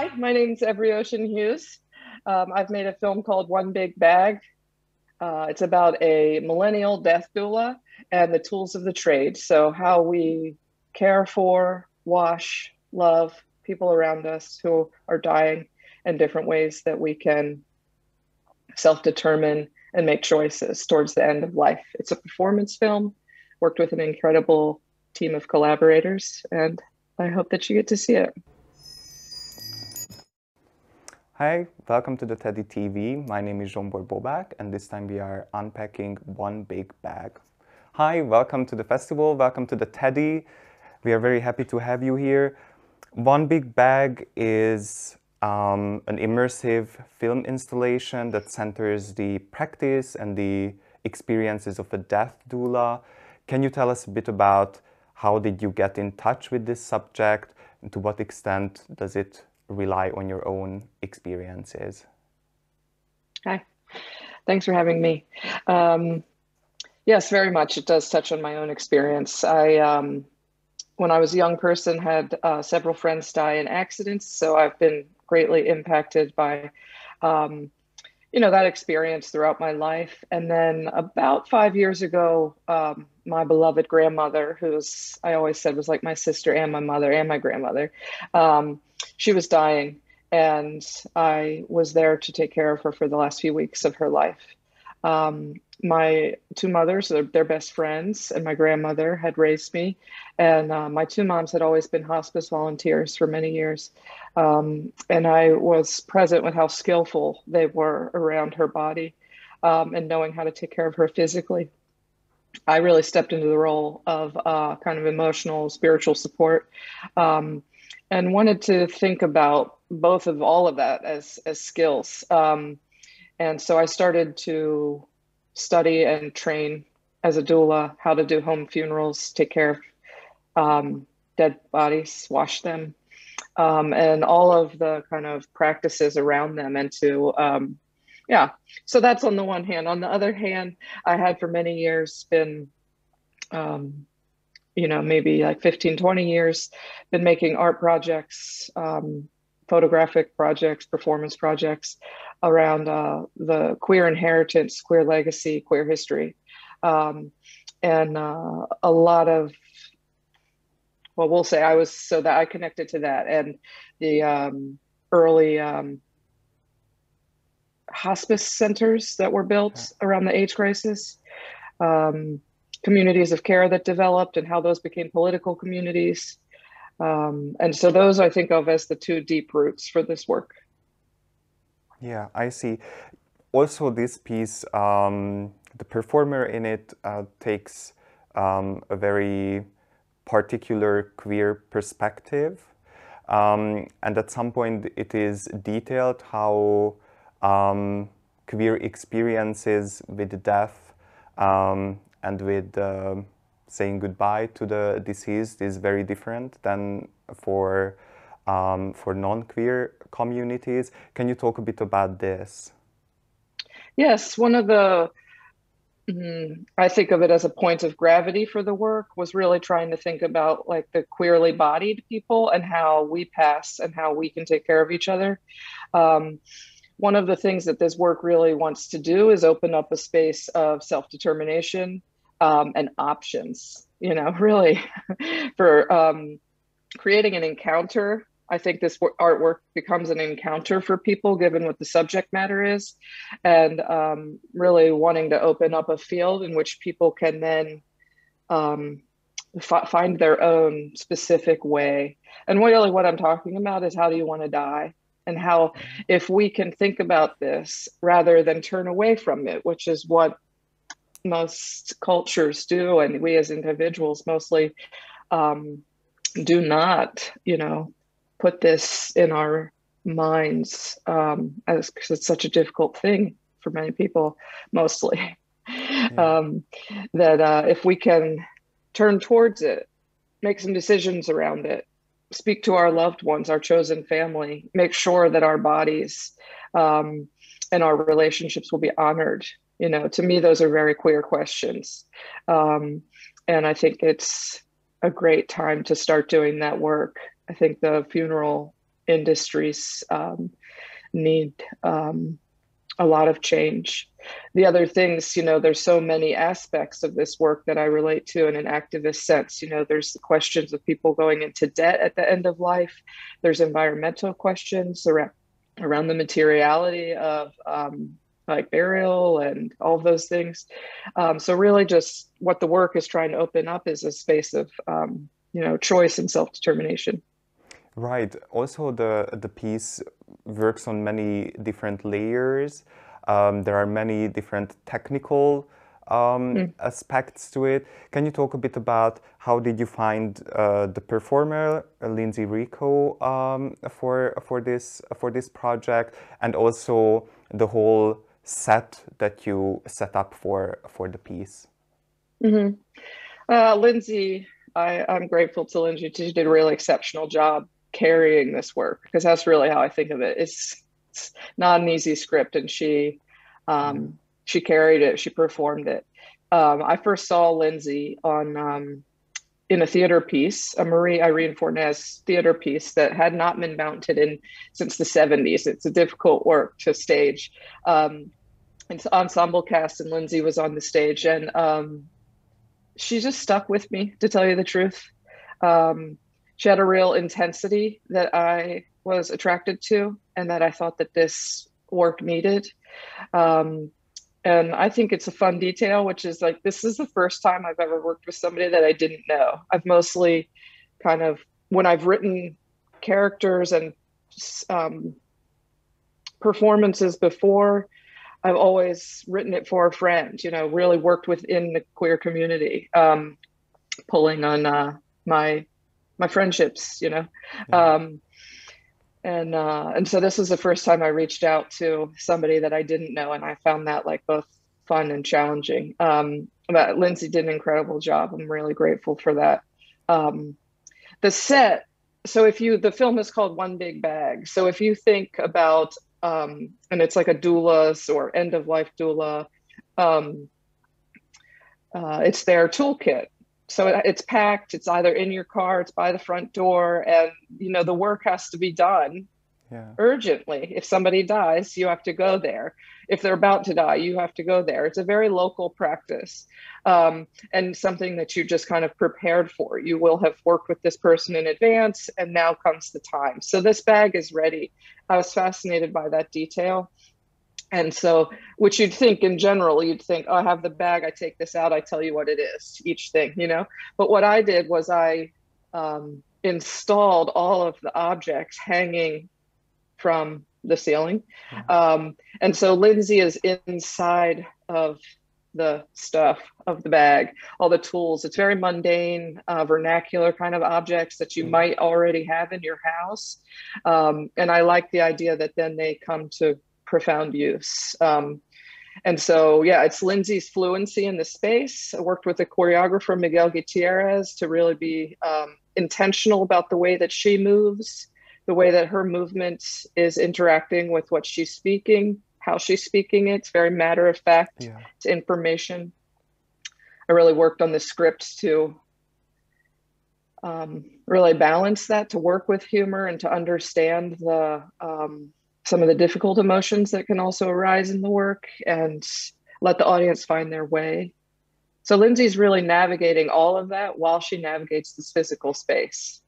Hi, my name's Every Ocean Hughes. Um, I've made a film called One Big Bag. Uh, it's about a millennial death doula and the tools of the trade. So, how we care for, wash, love people around us who are dying, and different ways that we can self determine and make choices towards the end of life. It's a performance film, worked with an incredible team of collaborators, and I hope that you get to see it. Hi, welcome to the Teddy TV. My name is Zsombor Bobák, and this time we are unpacking one big bag. Hi, welcome to the festival, welcome to the Teddy. We are very happy to have you here. One Big Bag is um, an immersive film installation that centers the practice and the experiences of a death doula. Can you tell us a bit about how did you get in touch with this subject and to what extent does it rely on your own experiences? Hi, thanks for having me. Um, yes, very much. It does touch on my own experience. I, um, when I was a young person, had uh, several friends die in accidents, so I've been greatly impacted by, um, you know, that experience throughout my life. And then about five years ago, um, my beloved grandmother, who's I always said was like my sister and my mother and my grandmother, um, she was dying, and I was there to take care of her for the last few weeks of her life. Um, my two mothers, they're, they're, best friends, and my grandmother had raised me. And uh, my two moms had always been hospice volunteers for many years. Um, and I was present with how skillful they were around her body um, and knowing how to take care of her physically. I really stepped into the role of uh, kind of emotional, spiritual support, um, and wanted to think about both of all of that as as skills. Um, and so I started to study and train as a doula how to do home funerals, take care of um, dead bodies, wash them, um, and all of the kind of practices around them, and to um, yeah. So that's on the one hand. On the other hand, I had for many years been, um, you know, maybe like 15, 20 years, been making art projects, um, photographic projects, performance projects around uh, the queer inheritance, queer legacy, queer history. Um, and uh, a lot of, well, we'll say I was so that I connected to that and the um, early um, hospice centers that were built around the AIDS crisis, um, communities of care that developed, and how those became political communities. Um, and so those I think of as the two deep roots for this work. Yeah, I see. Also, this piece, um, the performer in it uh, takes um, a very particular queer perspective. Um, and at some point, it is detailed how um, queer experiences with death um, and with uh, saying goodbye to the deceased is very different than for um, for non-queer communities. Can you talk a bit about this? Yes, one of the mm, I think of it as a point of gravity for the work was really trying to think about like the queerly bodied people and how we pass and how we can take care of each other. Um, one of the things that this work really wants to do is open up a space of self-determination um, and options you know really for um, creating an encounter. I think this artwork becomes an encounter for people given what the subject matter is and um, really wanting to open up a field in which people can then um, find their own specific way. And really what i'm talking about is how do you want to die? And how if we can think about this rather than turn away from it which is what most cultures do and we as individuals mostly um, do not you know put this in our minds um, as because it's such a difficult thing for many people mostly yeah. um, that uh, if we can turn towards it make some decisions around it speak to our loved ones, our chosen family, make sure that our bodies um, and our relationships will be honored. You know, to me, those are very queer questions. Um, and I think it's a great time to start doing that work. I think the funeral industries um, need um, a lot of change. The other things, you know, there's so many aspects of this work that I relate to in an activist sense. You know, there's the questions of people going into debt at the end of life. There's environmental questions around around the materiality of um, like burial and all of those things. Um, so really, just what the work is trying to open up is a space of um, you know choice and self determination. Right. Also, the the piece works on many different layers. Um, there are many different technical um, mm. aspects to it. Can you talk a bit about how did you find uh, the performer Lindsay Rico um, for for this for this project, and also the whole set that you set up for for the piece? Mm-hmm. Uh, Lindsay, I, I'm grateful to Lindsay. She did a really exceptional job carrying this work because that's really how I think of it. It's, it's not an easy script, and she um, mm-hmm. she carried it. She performed it. Um, I first saw Lindsay on um, in a theater piece, a Marie Irene Fornes theater piece that had not been mounted in since the 70s. It's a difficult work to stage. Um, ensemble cast, and Lindsay was on the stage, and um, she just stuck with me, to tell you the truth. Um, she had a real intensity that I was attracted to, and that I thought that this work needed. Um, and I think it's a fun detail, which is like this is the first time I've ever worked with somebody that I didn't know. I've mostly kind of when I've written characters and um, performances before, I've always written it for a friend. You know, really worked within the queer community, um, pulling on uh, my my friendships. You know. Yeah. Um, and uh, and so this was the first time I reached out to somebody that I didn't know, and I found that like both fun and challenging. Um, but Lindsay did an incredible job. I'm really grateful for that. Um, the set. So if you, the film is called One Big Bag. So if you think about, um, and it's like a doulas or end of life doula, um, uh, it's their toolkit. So it's packed it's either in your car it's by the front door and you know the work has to be done yeah. urgently. If somebody dies you have to go there. If they're about to die you have to go there. It's a very local practice um, and something that you just kind of prepared for. You will have worked with this person in advance and now comes the time. So this bag is ready. I was fascinated by that detail. And so, which you'd think in general, you'd think, oh, I have the bag, I take this out, I tell you what it is, each thing, you know. But what I did was I um, installed all of the objects hanging from the ceiling. Mm-hmm. Um, and so Lindsay is inside of the stuff of the bag, all the tools. It's very mundane, uh, vernacular kind of objects that you mm-hmm. might already have in your house. Um, and I like the idea that then they come to profound use. Um, and so, yeah, it's Lindsay's fluency in the space. I worked with a choreographer, Miguel Gutierrez, to really be um, intentional about the way that she moves, the way that her movement is interacting with what she's speaking, how she's speaking it. It's very matter of fact, yeah. it's information. I really worked on the script to um, really balance that, to work with humor and to understand the um, some of the difficult emotions that can also arise in the work and let the audience find their way. So Lindsay's really navigating all of that while she navigates this physical space.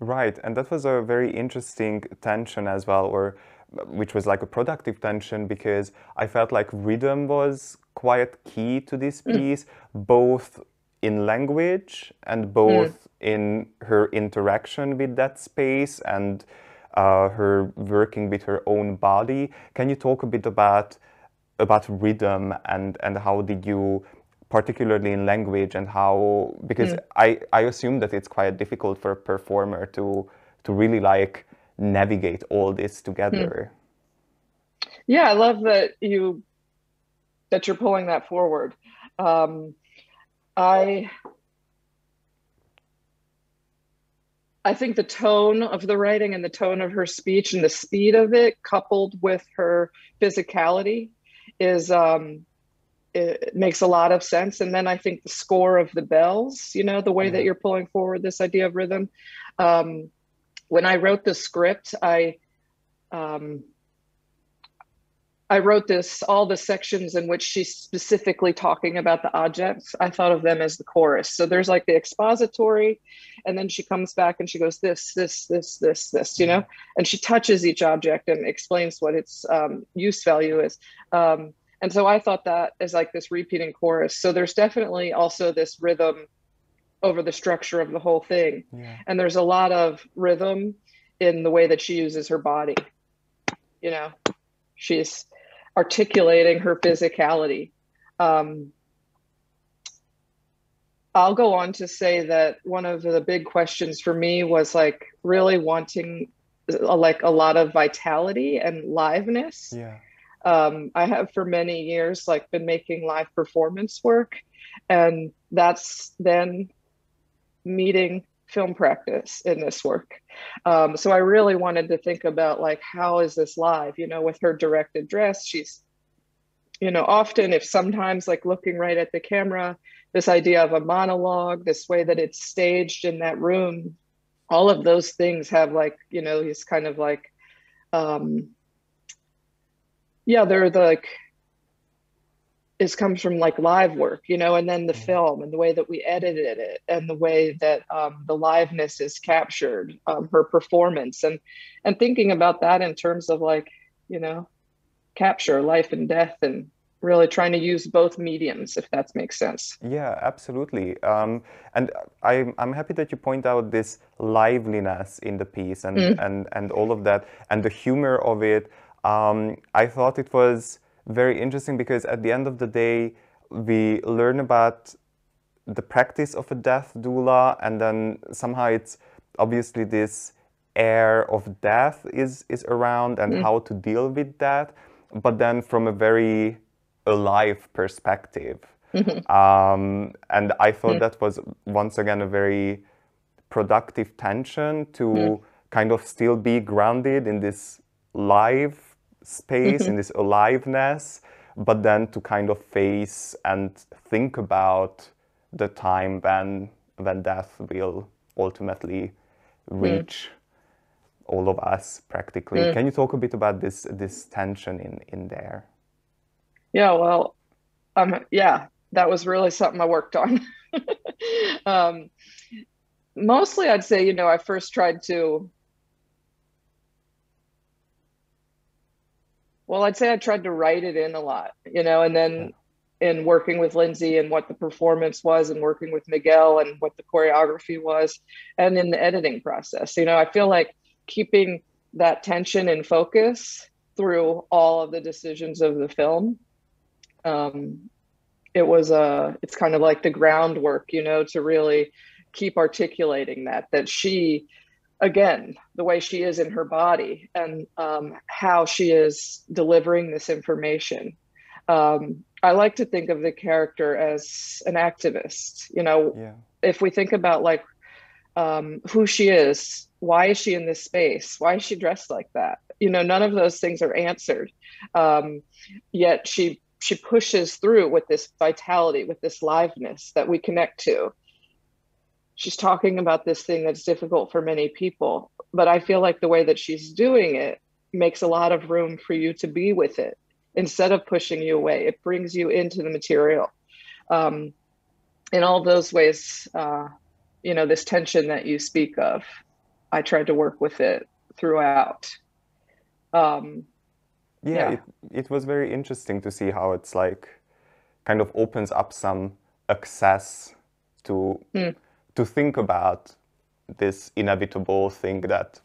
Right, and that was a very interesting tension as well, or which was like a productive tension because I felt like rhythm was quite key to this mm. piece, mm. both in language and both mm. in her interaction with that space and uh, her working with her own body. Can you talk a bit about about rhythm and and how did you particularly in language and how because mm. I, I assume that it's quite difficult for a performer to to really like navigate all this together. Mm. Yeah, I love that you that you're pulling that forward. Um, I I think the tone of the writing and the tone of her speech and the speed of it, coupled with her physicality, is um, it makes a lot of sense. And then I think the score of the bells, you know, the way mm-hmm. that you're pulling forward this idea of rhythm, um, when I wrote the script, I um, I wrote this, all the sections in which she's specifically talking about the objects, I thought of them as the chorus. So there's like the expository, and then she comes back and she goes, this, this, this, this, this, you know, and she touches each object and explains what its um, use value is. Um, and so I thought that as like this repeating chorus. So there's definitely also this rhythm over the structure of the whole thing. Yeah. And there's a lot of rhythm in the way that she uses her body. You know, she's articulating her physicality. Um, I'll go on to say that one of the big questions for me was like really wanting like a lot of vitality and liveness. Yeah. Um, I have for many years like been making live performance work, and that's then meeting film practice in this work. Um, so I really wanted to think about like, how is this live? You know, with her directed dress, she's, you know, often if sometimes like looking right at the camera, this idea of a monologue, this way that it's staged in that room, all of those things have like, you know, these kind of like, um, yeah, they're the, like, is comes from like live work, you know, and then the mm-hmm. film and the way that we edited it and the way that um, the liveness is captured, um, her performance, and and thinking about that in terms of like, you know, capture life and death and really trying to use both mediums if that makes sense yeah absolutely um, and I, i'm happy that you point out this liveliness in the piece and mm. and and all of that and the humor of it um, i thought it was very interesting because at the end of the day, we learn about the practice of a death doula, and then somehow it's obviously this air of death is is around and mm. how to deal with that, but then from a very alive perspective. Mm-hmm. Um, and I thought mm. that was once again a very productive tension to mm. kind of still be grounded in this live space, in this aliveness, but then to kind of face and think about the time when when death will ultimately hmm. reach mm. all of us practically. Mm. Can you talk a bit about this this tension in in there? Yeah, well, um, yeah, that was really something I worked on. um, mostly, I'd say, you know, I first tried to Well, I'd say I tried to write it in a lot, you know, and then in working with Lindsay and what the performance was and working with Miguel and what the choreography was and in the editing process. You know, I feel like keeping that tension and focus through all of the decisions of the film. Um, it was a, uh, it's kind of like the groundwork, you know, to really keep articulating that, that she again the way she is in her body and um, how she is delivering this information. Um, i like to think of the character as an activist you know? Yeah. if we think about like um, who she is why is she in this space? Why is she dressed like that? You know none of those things are answered. Um, yet she she pushes through with this vitality with this liveness that we connect to she's talking about this thing that's difficult for many people but i feel like the way that she's doing it makes a lot of room for you to be with it. Instead of pushing you away it brings you into the material. Um, in all those ways uh, you know this tension that you speak of i tried to work with it throughout. Um, yeah, yeah. It, it was very interesting to see how it's like kind of opens up some access to mm to think about this inevitable thing that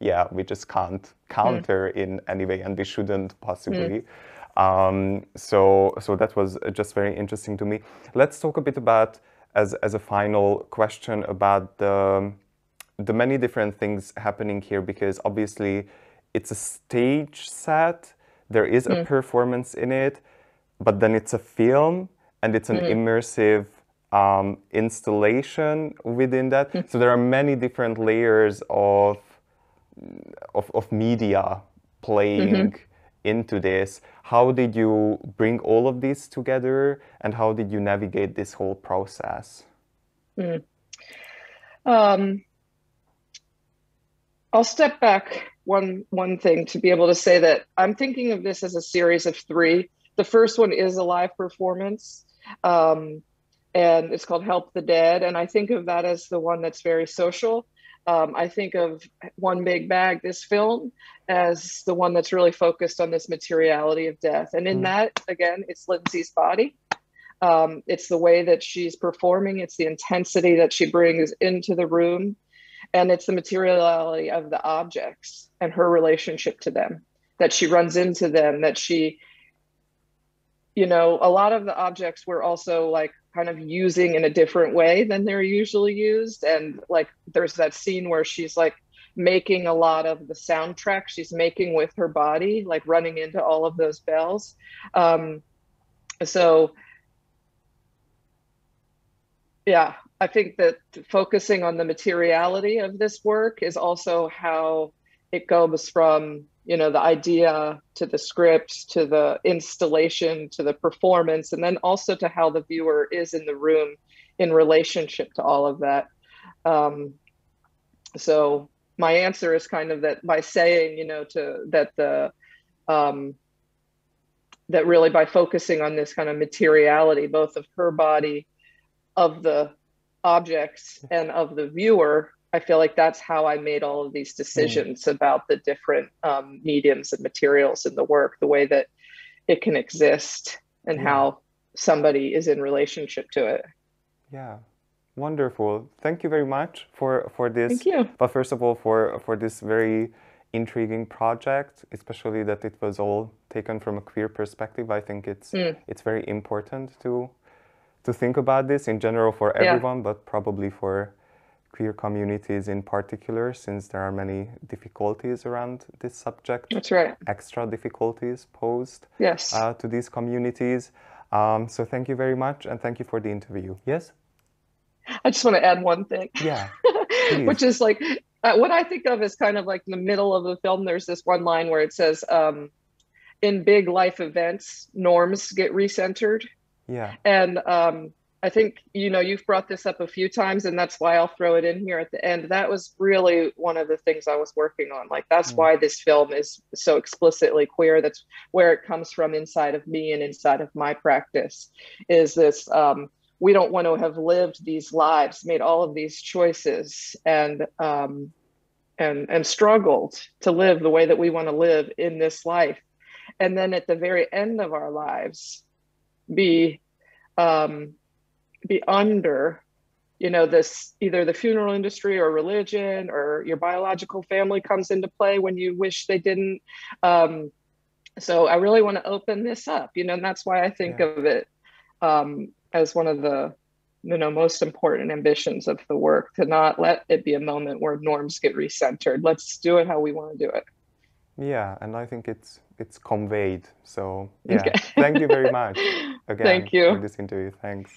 yeah we just can't counter mm. in any way and we shouldn't possibly mm. um, so so that was just very interesting to me let's talk a bit about as as a final question about the the many different things happening here because obviously it's a stage set there is mm. a performance in it but then it's a film and it's an mm. immersive um, installation within that. Hmm. so there are many different layers of of, of media playing mm-hmm. into this. How did you bring all of this together, and how did you navigate this whole process? Mm. Um, I'll step back one one thing to be able to say that I'm thinking of this as a series of three. The first one is a live performance, um, and it's called "Help the Dead," and I think of that as the one that's very social. Um, I think of One Big Bag, this film, as the one that's really focused on this materiality of death. And in mm. that, again, it's Lindsay's body. Um, it's the way that she's performing, it's the intensity that she brings into the room, and it's the materiality of the objects and her relationship to them, that she runs into them, that she, you know, a lot of the objects were also like kind of using in a different way than they're usually used. And like there's that scene where she's like making a lot of the soundtrack she's making with her body, like running into all of those bells. Um, so yeah, I think that focusing on the materiality of this work is also how it goes from you know the idea to the script to the installation to the performance and then also to how the viewer is in the room in relationship to all of that. Um, so my answer is kind of that by saying you know to that the um, that really by focusing on this kind of materiality both of her body of the objects and of the viewer I feel like that's how I made all of these decisions mm. about the different um, mediums and materials in the work, the way that it can exist and how somebody is in relationship to it. Yeah, wonderful. Thank you very much for for this. Thank you. But first of all, for for this very intriguing project, especially that it was all taken from a queer perspective. I think it's mm. it's very important to to think about this in general for everyone, yeah. but probably for queer communities in particular, since there are many difficulties around this subject. That's right. Extra difficulties posed yes. Uh, to these communities. Um, so thank you very much, and thank you for the interview. Yes? I just want to add one thing. Yeah. Which is like, uh, what I think of is kind of like in the middle of the film, there's this one line where it says, um, in big life events, norms get recentered. Yeah. And um, I think you know you've brought this up a few times, and that's why I'll throw it in here at the end. That was really one of the things I was working on. Like that's mm. why this film is so explicitly queer. That's where it comes from inside of me and inside of my practice. Is this um, we don't want to have lived these lives, made all of these choices, and um, and and struggled to live the way that we want to live in this life, and then at the very end of our lives, be um, be under you know this either the funeral industry or religion or your biological family comes into play when you wish they didn't. Um, so i really want to open this up you know and that's why i think yeah. of it um, as one of the you know most important ambitions of the work to not let it be a moment where norms get recentered. Let's do it how we want to do it. Yeah and i think it's it's conveyed so yeah. Okay. thank you very much again thank you. for this interview thanks